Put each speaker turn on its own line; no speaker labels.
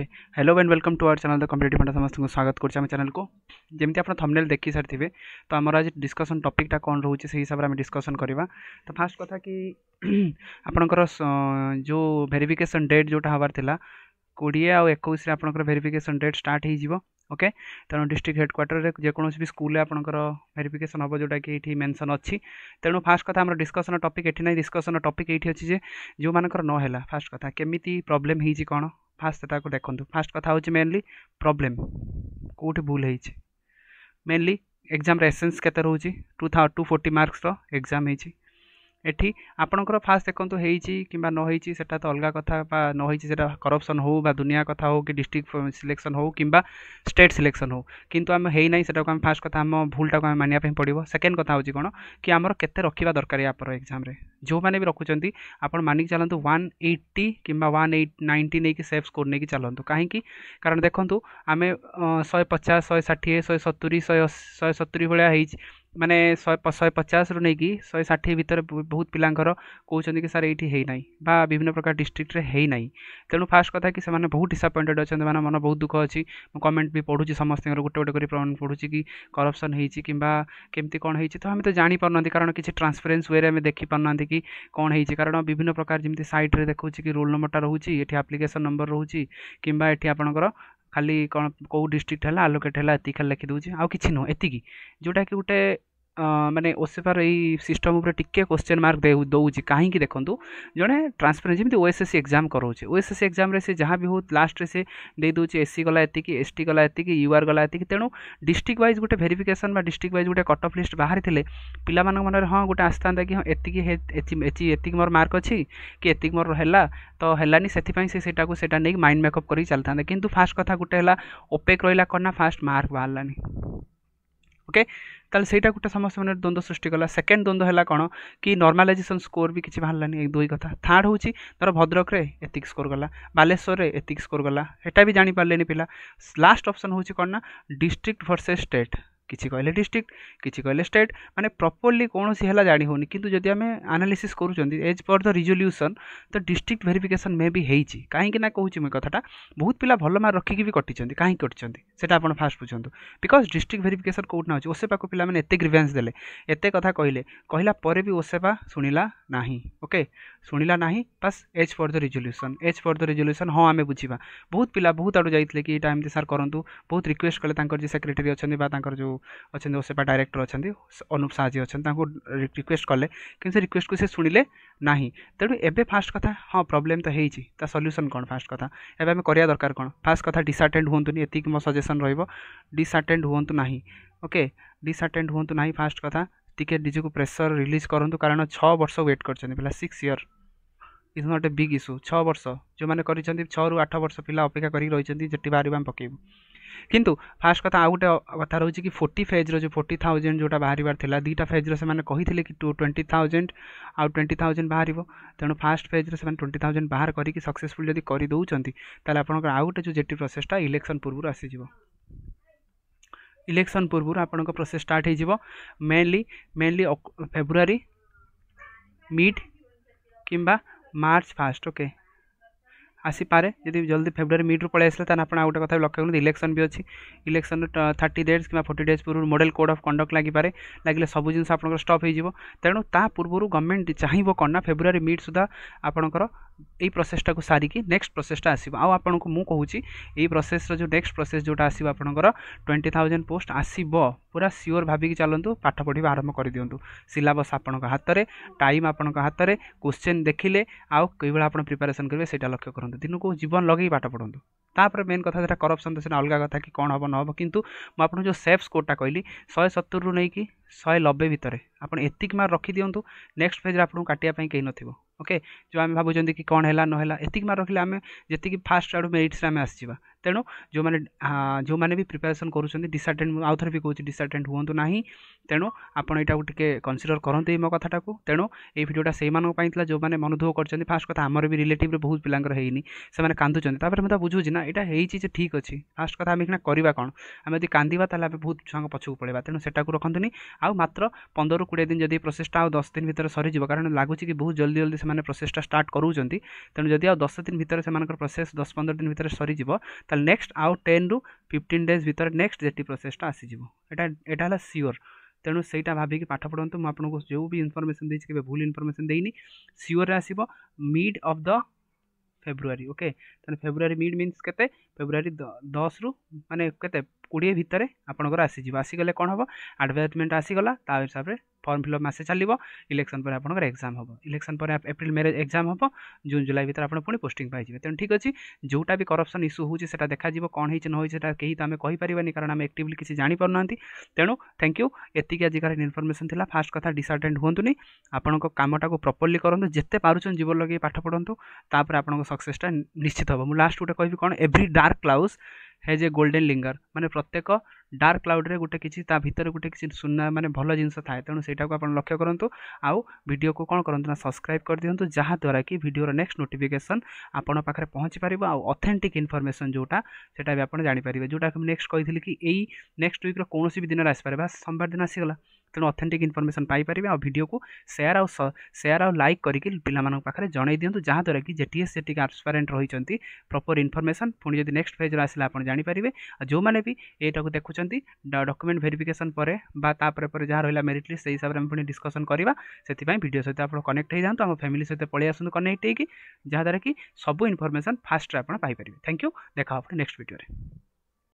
okay hello and welcome to our channel the competitive funda সমস্ত স্বাগত করছি আমার চ্যানেলকে যেমি আপনার থমনেল দেখি সারিবে তো আমার আজ ডিসকসন টপিকটা কম রয়েছে সেই হিসাবে আমি ডিসকসন করা তো ফার্স্ট কথা কি আপনার যে ভেরিফিকেসন ডেট যেটা হবার লা কোড়িয়ে আকুশে আপনার ভেরিফিকেসন ডেট স্টার্ট হয়ে যাব ওকে তেমন ডিস্ট্রিক্ট হেডকোয়ার্টর যেকোনसी भी स्कूल আপনার ভেরিফিকেসন হব যেটা কি এটি মেনশন অছি তেমন ফার্স্ট কথা আমার ডিসকসন টপিক এটি নাই ডিসকসন টপিক এইটি অছি যে যে নহেলা ফার্স্ট কথা কেমিতি প্রোবলেম হয়েছি কোণ ଫାଷ୍ଟ ସେଟାକୁ ଦେଖନ୍ତୁ ଫାଷ୍ଟ କଥା ହେଉଛି ମେନଲି ପ୍ରୋବ୍ଲେମ୍ କେଉଁଠି ଭୁଲ ହେଇଛି ମେନଲି ଏକ୍ଜାମ୍ର ଏସେନ୍ସ କେତେ ରହୁଛି ଟୁ ଟୁ ଫୋର୍ଟି ମାର୍କସର ଏକ୍ଜାମ୍ ହେଇଛି ଏଠି ଆପଣଙ୍କର ଫାଷ୍ଟ ଦେଖନ୍ତୁ ହେଇଛି କିମ୍ବା ନ ହେଇଛି ସେଟା ତ ଅଲଗା କଥା ବା ନ ହେଇଛି ସେଟା କରପ୍ସନ୍ ହଉ ବା ଦୁନିଆ କଥା ହଉ କି ଡିଷ୍ଟ୍ରିକ୍ଟ ସିଲେକ୍ସନ୍ ହଉ କିମ୍ବା ଷ୍ଟେଟ୍ ସିଲେକ୍ସନ୍ ହଉ କିନ୍ତୁ ଆମେ ହେଇନାହିଁ ସେଟାକୁ ଆମେ ଫାଷ୍ଟ କଥା ଆମ ଭୁଲଟାକୁ ଆମେ ମାନିବା ପାଇଁ ପଡ଼ିବ ସେକେଣ୍ଡ କଥା ହେଉଛି କ'ଣ କି ଆମର କେତେ ରଖିବା ଦରକାର ୟା ପରେ ଏକ୍ଜାମ୍ରେ ଯେଉଁମାନେ ବି ରଖୁଛନ୍ତି ଆପଣ ମାନିକି ଚାଲନ୍ତୁ ୱାନ୍ ଏଇଟି କିମ୍ବା ୱାନ୍ ଏଇଟ୍ ନାଇଣ୍ଟି ନେଇକି ସେଫ୍ ସ୍କୋର୍ ନେଇକି ଚାଲନ୍ତୁ କାହିଁକି କାରଣ ଦେଖନ୍ତୁ ଆମେ ଶହେ ପଚାଶ ଶହେ ଷାଠିଏ ଶହେ ସତୁରି ଶହେ ଶହେ ସତୁରି ଭଳିଆ ହେଇଛି ମାନେ ଶହେ ଶହେ ପଚାଶରୁ ନେଇକି ଶହେ ଷାଠିଏ ଭିତରେ ବହୁତ ପିଲାଙ୍କର କହୁଛନ୍ତି କି ସାର୍ ଏଇଠି ହେଇନାହିଁ ବା ବିଭିନ୍ନ ପ୍ରକାର ଡିଷ୍ଟ୍ରିକ୍ଟରେ ହେଇନାହିଁ ତେଣୁ ଫାର୍ଷ୍ଟ କଥା କି ସେମାନେ ବହୁତ ଡିସାପଏଣ୍ଟେଡ଼୍ ଅଛନ୍ତି ମାନେ ମନ ବହୁତ ଦୁଃଖ ଅଛି ମୁଁ କମେଣ୍ଟ ବି ପଢ଼ୁଛି ସମସ୍ତଙ୍କର ଗୋଟେ ଗୋଟେ କରି ପଢ଼ୁଛି କି କରପ୍ସନ୍ ହେଇଛି କିମ୍ବା କେମିତି କ'ଣ ହେଇଛି ତ ଆମେ ତ ଜାଣିପାରୁନାହାନ୍ତି କାରଣ କିଛି ଟ୍ରାନ୍ସପେରେନ୍ସି ୱେରେ ଆମେ ଦେଖିପାରୁନାହାନ୍ତି କି କ'ଣ ହେଇଛି କାରଣ ବିଭିନ୍ନ ପ୍ରକାର ଯେମିତି ସାଇଟ୍ରେ ଦେଖାଉଛି କି ରୋଲ୍ ନମ୍ବରଟା ରହୁଛି ଏଠି ଆପ୍ଲିକେସନ୍ ନମ୍ବର ରହୁଛି କିମ୍ବା ଏଠି ଆପଣଙ୍କର ଖାଲି କ'ଣ କେଉଁ ଡିଷ୍ଟ୍ରିକ୍ଟ ହେଲା ଆଲୋକେଟ୍ ହେଲା ଏତିକି ଖାଲି ଲେଖିଦେଉଛି ଆଉ କିଛି ନୁହଁ ଏତିକି ଯେଉଁଟାକି ଗୋଟେ ମାନେ ଓସିଫାର ଏଇ ସିଷ୍ଟମ୍ ଉପରେ ଟିକେ କ୍ୱେଶ୍ଚନ୍ ମାର୍କ ଦେଉଛି କାହିଁକି ଦେଖନ୍ତୁ ଜଣେ ଟ୍ରାନ୍ସପେରେଣ୍ଟ ଯେମିତି O S S C exam କରାଉଛି ଓ ଏସ୍ ଏସ୍ ସି ଏକ୍ଜାମ୍ରେ ସେ ଯାହା ବି ହେଉ ଲାଷ୍ଟରେ ସେ ଦେଇଦେଉଛି ଏସ୍ ସି ଗଲା ଏତିକି ଏସ୍ ଟି ଗଲା ଏତିକି ୟୁ ଆର୍ ଗଲା ଏତିକି ତେଣୁ ଡିଷ୍ଟ୍ରିକ୍ଟ ୱାଇଜ୍ ଗୋଟେ ଭେରିଫିକେସନ୍ ବା ଡିଷ୍ଟ୍ରିକ୍ଟ ୱାଇଜ୍ ଗୋଟେ କଟ୍ ଅଫ୍ ଲିଷ୍ଟ ବାହାରିଥିଲେ ପିଲାମାନଙ୍କ ମନରେ ହଁ ଗୋଟେ ଆସିଥାନ୍ତା କି ହଁ ଏତିକି ଏତିକି ମୋର ମାର୍କ ଅଛି କି ଏତିକି ମୋର ହେଲା ତ ହେଲାନି ସେଥିପାଇଁ ସେ ସେଇଟାକୁ ସେଇଟା ନେଇକି ମାଇଣ୍ଡ ମେକଅପ୍ କରିକି ଚାଲିଥାନ୍ତା କିନ୍ତୁ ଫାଷ୍ଟ କଥା ଗୋଟେ ହେଲା ଓପେକ୍ ରହିଲା କ'ଣ ନା ଫାଷ୍ଟ ମାର୍କ ବାହାରିଲାନି ଓକେ ତାହେଲେ ସେଇଟା ଗୋଟେ ସମସ୍ୟା ମାନେ ଦ୍ୱନ୍ଦ୍ୱ ସୃଷ୍ଟି କଲା ସେକେଣ୍ଡ ଦ୍ୱନ୍ଦ୍ୱ ହେଲା କ'ଣ କି ନର୍ମାଲାଇଜେସନ୍ ସ୍କୋର ବି କିଛି ବାହାରିଲାନି ଏଇ ଦୁଇ କଥା ଥାର୍ଡ଼ ହେଉଛି ଧର ଭଦ୍ରକରେ ଏତିକି ସ୍କୋର ଗଲା ବାଲେଶ୍ୱରରେ ଏତିକି ସ୍କୋର ଗଲା ଏଟା ବି ଜାଣିପାରିଲେନି ପିଲା ଲାଷ୍ଟ ଅପସନ୍ ହେଉଛି କ'ଣ ନା ଡିଷ୍ଟ୍ରିକ୍ଟ ଭର୍ସେସ୍ ଷ୍ଟେଟ୍ किसी कहले डिस्ट्रिक्ट किसी कहले स्टेट मैंने प्रपर्ली कौन सी है जाणी कितु जदि आम आनालीसी करूँ एज पर द रिजल्यूसन तो डिस्ट्रिक्ट भेरीफिकेसन मे भी होती कहीं कहूँ मैं कथा बहुत पिला भल मार्क रखिक भी कटिंट कहीं कटिंट से आज फास्ट बुझुं बिकज डिस्ट्रिक्ट भेरिफिकेसन कौटना होती ओसेपा को पाने ग्रीभियांस देते कथ कहे कहला भी ओसेपा शुणिला ना ओके शुणिला ना बास as per the resolution as per the resolution हाँ आम बुझा बहुत पिला बहुत आड़ जाते कि यहाँ एम सार करूँ बहुत रिक्वेस्ट कले सेक्रेटरी अच्छा जो अच्छा ओसेपा डायरेक्टर अच्छा अनुप साजी अच्छा रिक्वेस्ट कले कि से रिक्वेस्ट को सी शुणिले ना तेणु एवं फास्ट कथ हाँ प्रोब्लेम तो हो सल्यूसन कौन फास्ट कथ एवं करा दरकार कौन फास्ट कथ डिसआटेड हूँ ये मो सजेसन रिसआटेड हूँ ना ओके डिसआटेड हूँ ना फास्ट कथा टिके निजको प्रेसर रिलीज करूँ कारण छः वर्ष व्वेट कर six year is not a big issue छ वर्ष जो मैंने कर छु आठ वर्ष पिला अपेक्षा करी रही जटी बाहर पकेबू କିନ୍ତୁ ଫାର୍ଷ୍ଟ କଥା ଆଉ ଗୋଟେ କଥା ରହୁଛି କି ଫୋର୍ଟି ଫେଜ୍ର ଯେଉଁ ଫୋର୍ଟି ଥାଉଜେଣ୍ଡ ଯେଉଁଟା ବାହାରିବାର ଥିଲା ଦୁଇଟା ଫେଜ୍ର ସେମାନେ କହିଥିଲେ କି ଟୁ ଟ୍ୱେଣ୍ଟି ଥାଉଜେଣ୍ଡ ଆଉ ଟ୍ୱେଣ୍ଟି ଥାଉଜେଣ୍ଡ ବାହାରିବ ତେଣୁ ଫାର୍ଷ୍ଟ ଫେଜ୍ରେ ସେମାନେ ଟ୍ୱେଣ୍ଟି ଥାଉଜେଣ୍ଡ ବାହାର କରିକି ସକ୍ସେସଫୁଲ୍ ଯଦି କରିଦେଉଛନ୍ତି ତାହେଲେ ଆପଣଙ୍କର ଆଉ ଗୋଟେ ଯେଉଁ ଜେଟି ପ୍ରୋସେସ୍ଟା ଇଲେକ୍ସନ୍ ପୂର୍ବରୁ ଆସିଯିବ ଇଲେକ୍ସନ୍ ପୂର୍ବରୁ ଆପଣଙ୍କ ପ୍ରୋସେସ୍ ଷ୍ଟାର୍ଟ ହୋଇଯିବ ମେନ୍ଲି ମେନ୍ଲି ଫେବୃଆରୀ ମିଡ୍ କିମ୍ବା ମାର୍ଚ୍ଚ ଫାର୍ଷ୍ଟ ଓକେ ଆସିପାରେ ଯଦି ଜଲ୍ଦି ଫେବୃଆରୀ ମିଡ଼୍ରୁ ପଳାଇ ଆସିଲା ତାହେଲେ ଆପଣ ଆଉ ଗୋଟେ କଥା ଲକ୍ଷ୍ୟ କରନ୍ତୁ ଇଲେକ୍ସନ୍ ବି ଅଛି ଇଲେକ୍ସନ୍ ଥାର୍ଟି ଡେଜ୍ କିମ୍ବା ଫୋର୍ଟି ଡେଜ୍ ପୂର୍ବରୁ ମଡ଼େଲ୍ କୋଡ଼୍ ଅଫ୍ କଣ୍ଡକ୍ଟ ଲାଗିପାରେ ଲାଗିଲେ ସବୁ ଜିନିଷ ଆପଣଙ୍କର ଷ୍ଟପ୍ ହୋଇଯିବ ତେଣୁ ତା ପୂର୍ବରୁ ଗଭର୍ଣ୍ଣମେଣ୍ଟ ଚାହିଁବ କ'ଣ ନା ଫେବୃଆରୀ ମିଡ଼୍ ସୁଦ୍ଧା ଆପଣଙ୍କର এই ପ୍ରୋସେସ୍ଟାକୁ ସାରିକି ନେକ୍ସଟ ପ୍ରୋସେସ୍ଟା ଆସିବ ଆଉ ଆପଣଙ୍କୁ ମୁଁ କହୁଛି ଏଇ ପ୍ରୋସେସ୍ର ଯେଉଁ ନେକ୍ସଟ ପ୍ରୋସେସ୍ ଯେଉଁଟା ଆସିବ ଆପଣଙ୍କର ଟ୍ୱେଣ୍ଟି ଥାଉଜେଣ୍ଡ ପୋଷ୍ଟ ଆସିବ ପୁରା ସିଓର ଭାବିକି ଚାଲନ୍ତୁ ପାଠ ପଢ଼ିବା ଆରମ୍ଭ କରିଦିଅନ୍ତୁ ସିଲାବସ୍ ଆପଣଙ୍କ ହାତରେ ଟାଇମ୍ ଆପଣଙ୍କ ହାତରେ କୋଶ୍ଚେନ୍ ଦେଖିଲେ ଆଉ କେଉଁଭଳି ଆପଣ ପ୍ରିପାରେସନ୍ କରିବେ ସେଇଟା ଲକ୍ଷ୍ୟ କରନ୍ତୁ ଦିନକୁ ଜୀବନ ଲଗେଇ ପାଠ ପଢ଼ନ୍ତୁ ତାପରେ ମେନ୍ କଥା ସେଇଟା କରପ୍ସନ୍ ତ ସେଇଟା ଅଲଗା କଥା କି କ'ଣ ହେବ ନ ହେବ କିନ୍ତୁ ମୁଁ ଆପଣଙ୍କୁ ଯେଉଁ ସେଫ୍ ସ୍କୋର୍ଟା କହିଲି ଶହେ ସତୁରିରୁ ନେଇକି ଶହେ ନବେ ଭିତରେ ଆପଣ ଏତିକି ମାର୍କ ରଖିଦିଅନ୍ତୁ ନେକ୍ସଟ ପେଜ୍ରେ ଆପଣଙ୍କୁ କାଟିବା ପାଇଁ କେହି ନଥିବ ଓକେ ଯେଉଁ ଆମେ ଭାବୁଛନ୍ତି କି କ'ଣ ହେଲା ନହେଲା ଏତିକି ମାର୍କ ରଖିଲେ ଆମେ ଯେତିକି ଫାଷ୍ଟ ଆଡ଼ୁ ମେରିଟ୍ସରେ ଆମେ ଆସିଯିବା ତେଣୁ ଯେଉଁମାନେ ଯେଉଁମାନେ ବି ପ୍ରିପାରେସନ୍ କରୁଛନ୍ତି ଡିସାଟେଣ୍ଟ ମୁଁ ଆଉଥରେ ବି କହୁଛି ଡିସାଟେଣ୍ଟ ହୁଅନ୍ତୁ ନାହିଁ ତେଣୁ ଆପଣ ଏଇଟାକୁ ଟିକେ କନସିଡ଼ର କରନ୍ତୁ ଏଇ ମୋ କଥାଟାକୁ ତେଣୁ ଏଇ ଭିଡ଼ିଓଟା ସେଇମାନଙ୍କ ପାଇଁ ଥିଲା ଯେଉଁମାନେ ମନଦୁଃଖ କରିଛନ୍ତି ଫାଷ୍ଟ କଥା ଆମର ବି ରିଲେଟିଭ୍ରେ ବହୁତ ପିଲାଙ୍କର ହେଇନି ସେମାନେ କାନ୍ଦୁଛନ୍ତି ତାପରେ ମୁଁ ତ ବୁଝୁଛି ନା ଏଇଟା ହେଇଛି ଯେ ଠିକ୍ ଅଛି ଫାଷ୍ଟ କଥା ଆମେ କିନା କରିବା କ'ଣ ଆମେ ଯଦି କାନ୍ଦିବା ତାହେଲେ ଆମେ ବହୁତ ଛୁଆଙ୍କ ପଛକୁ ପଳେଇବା ତେଣୁ ସେଟାକୁ ରଖନ୍ତୁନି ଆଉ ମାତ୍ର ପନ୍ଦରରୁ କୋଡ଼ିଏ ଦିନ ଯଦି ପ୍ରୋସେସଟା ଆଉ ଦଶ ଦିନ ଭିତରେ ସରିଯିବ କାରଣ ଲାଗୁଛି କି ବହୁତ ଜଲ୍ଦି ଜଲ୍ଦି से प्रोसेसटा स्टार्ट करूँच तेणु जदि आ दस दिन भितर से प्रोसेस दस पंद्रह दिन भितर सरीज ताल नेक्स्ट आउ टेन रु फिफ्टन डेज भितर नेक्स्ट जेटी प्रोसेसटा आसीज यहाँ है सियोर ତେଣୁ ସେଇଟା ଭାବିକି ପାଠ ପଢ଼ନ୍ତୁ ମୁଁ ଆପଣଙ୍କୁ ଯେଉଁ ବି ଇନଫର୍ମେସନ୍ ଦେଇଛି କେବେ ଭୁଲ ଇନଫର୍ମେସନ୍ ଦେଇନି ସିଓର୍ରେ ଆସିବ mid of the February okay ତାହେଲେ ଫେବୃଆରୀ ମିଡ୍ ମିନ୍ସ କେତେ ଫେବୃଆରୀ ଦଶରୁ ମାନେ କେତେ কোড়িয়ে ভিতরে আপনার আসিযোগ আসিগলে কম হব আডভর্টাইজমেন্ট আসিগলা তা হিসাবে ফর্ম ফিলঅপ মাসে চালিব ইলেকশন পরে আপনার এক্সাম হব ইলেকশন পরে এপ্রিল মেরে এক্সাম হব জুন জুলাই ভিতরে আপনার পুঁ পোস্টিং পাইবে তেমন ঠিক আছে যেটা বি করপশন ইস্যু হচ্ছে সেটা দেখা যাব কম হয়েছে নহে সেটা কেউ তো আমি কইপারি কারণ আমি একটিভলি কিছু জাঁপার না তেমন থ্যাঙ্ক ইউ এত আজিকার ইনফরমেশন লা ফার্স্ট কথা ডিসঅর্ডেন্ট হুঁতুনি আপনার কামটা প্রপরলি করতু যেতে পুছেন জীবন লগাই পাঠ পড়ু তাপরে আপনার সকসেসটা নিশ্চিত হব মু লাস্ট গোটে কবি কোণ এভ্রি ডার্ক ক্লাউজ है जे गोल्डेन लिंगर मैंने प्रत्येक ଡାର୍କ କ୍ଲାଉଡ଼୍ରେ ଗୋଟେ କିଛି ତା ଭିତରେ ଗୋଟେ କିଛି ସୁନା ମାନେ ଭଲ ଜିନିଷ ଥାଏ ତେଣୁ ସେଇଟାକୁ ଆପଣ ଲକ୍ଷ୍ୟ କରନ୍ତୁ ଆଉ ଭିଡ଼ିଓକୁ କ'ଣ କରନ୍ତୁ ନା ସବସ୍କ୍ରାଇବ୍ କରିଦିଅନ୍ତୁ ଯାହାଦ୍ୱାରା କି ଭିଡ଼ିଓର ନେକ୍ସଟ ନୋଟିଫିକେସନ୍ ଆପଣଙ୍କ ପାଖରେ ପହଞ୍ଚି ପାରିବ ଆଉ ଅଥେଣ୍ଟିକ୍ ଇନଫର୍ମେସନ୍ ଯେଉଁଟା ସେଇଟା ବି ଆପଣ ଜାଣିପାରିବେ ଯେଉଁଟାକି ମୁଁ ନେକ୍ସଟ କହିଥିଲି କି ଏଇ ନେକ୍ସଟ ୱିକ୍ର କୌଣସି ବି ଦିନରେ ଆସିପାରିବା ସୋମବାର ଦିନ ଆସିଗଲା ତେଣୁ ଅଥେଣ୍ଟିକ୍ ଇନଫର୍ମେସନ୍ ପାଇପାରିବେ ଆଉ ଭିଡ଼ିଓକୁ ସେୟାର ଆଉ ସେୟାର ଆଉ ଲାଇକ୍ କରିକି ପିଲାମାନଙ୍କ ପାଖରେ ଜଣାଇ ଦିଅନ୍ତୁ ଯାହାଦ୍ୱାରା କି ଯେଟିଏସ୍ ଯେଟିକି ଆଟ୍ସପାରେଣ୍ଟ ରହିଛନ୍ତି ପ୍ରପର୍ ଇନଫର୍ମେସନ୍ ପୁଣି ଯଦି ନେକ୍ସଟ ପେଜ୍ରେ ଆସିଲା ଆପଣ ଜାଣିପାରିବେ ଆଉ ଯେଉଁମାନେ ବି ଏଇଟାକୁ ଦେଖୁଛନ୍ତି ଚାହୁଁଛନ୍ତି ଡକ୍ୟୁମେଣ୍ଟ ଭେରିଫିକେସନ୍ ପରେ ବା ତାପରେ ପରେ ଯାହା ରହିଲା ମେରିଟ୍ ଲିଷ୍ଟ ସେଇ ହିସାବରେ ଆମେ ପୁଣି ଡିସ୍କସନ୍ କରିବା ସେଥିପାଇଁ ଭିଡ଼ିଓ ସହିତ ଆପଣ କନେକ୍ଟ ହୋଇଯାଆନ୍ତୁ ଆମ ଫ୍ୟାମିଲି ସହିତ ପଳେଇ ଆସନ୍ତୁ କନେକ୍ଟ ହୋଇକି ଯାହାଦ୍ୱାରା କି ସବୁ ଇନଫର୍ମେସନ୍ ଫାଷ୍ଟରେ ଆପଣ ପାଇପାରିବେ ଥ୍ୟାଙ୍କ ୟୁ ଦେଖା ହେବ ନେକ୍ସଟ ଭିଡ଼ିଓରେ